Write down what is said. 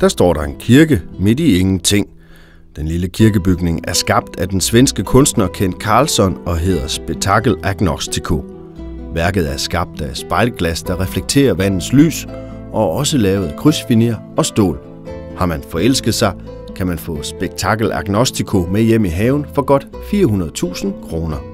der står der en kirke midt i ingenting. Den lille kirkebygning er skabt af den svenske kunstner Kent Carlson og hedder Spectacle Agnostico. Værket er skabt af spejlglas, der reflekterer vandets lys, og også lavet krydsfiner og stål. Har man forelsket sig, kan man få Spectacle Agnostico med hjem i haven for godt 400.000 kroner.